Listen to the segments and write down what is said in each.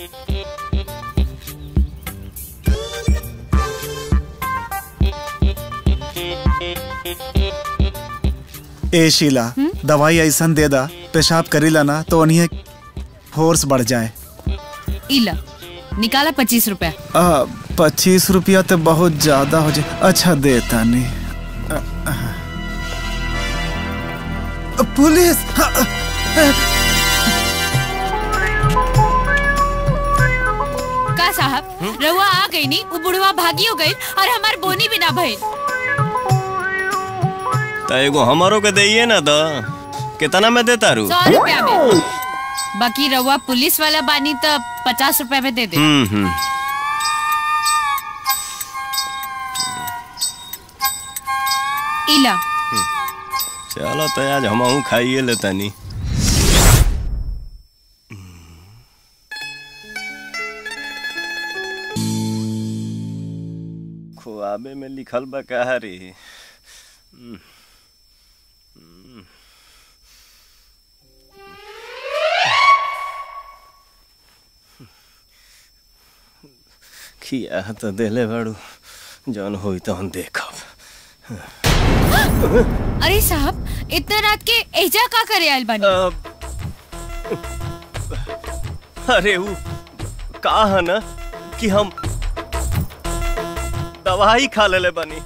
ए शीला दवाई ऐसा दे दा पेशाब करी ना तो उन्हें फोर्स बढ़ जाए। इला निकाला पच्चीस रुपया। पच्चीस रुपया तो बहुत ज़्यादा हो जाए। अच्छा देता नहीं। पुलिस साहब। रहुआ आ गई नी वो बुढ़वा भागी हो गई और हमार बोनी भी ना भइल। तो एगो हमारो के दइए ना तो कितना में देता रू? सौ रुपया में। बाकी रहुआ पुलिस वाला बानी तो पचास रुपया में दे दे। हम्म हम्म। इला। चलो तो आज हम खाइए लेता नहीं खुआबे में लिखल बा कहा रे हम्म। खिया तो देले बाड़ू जौन होई तो हम देखब अरे साहब इतना रात के एजा का करे आयल बानी अरे वो का है ना कि हम दवाई खा ले बनी।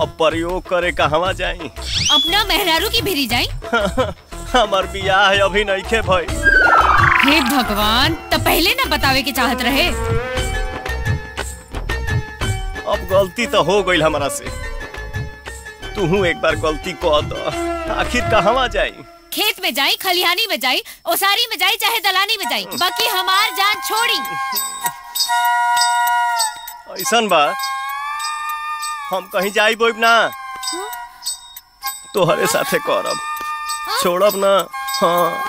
अब प्रयोग करे कहवा जाई? अपना मेहरारू की भेरी जाई? हमार बियाह अभी नहीं खे भाई हे भगवान तो पहले ना बतावे के चाहत रहे। अब गलती तो हो गई हमारा से। तू एक बार गलती दो। आखिर कहवा जाई? खेत में जाई खलिहानी में जाई ओसारी में जाई चाहे दलानी में जाई बाकी हमार जान छोड़ी। ऐसन बा हम कहीं जाए बोब ना। तोहरे साथे करब। छोड़ब ना। हाँ।